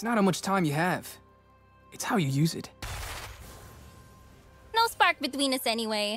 It's not how much time you have. It's how you use it. No spark between us anyway.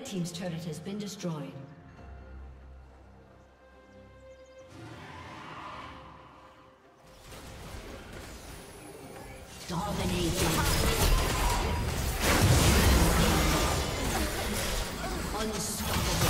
Red Team's turret has been destroyed. Dominating. Unstoppable.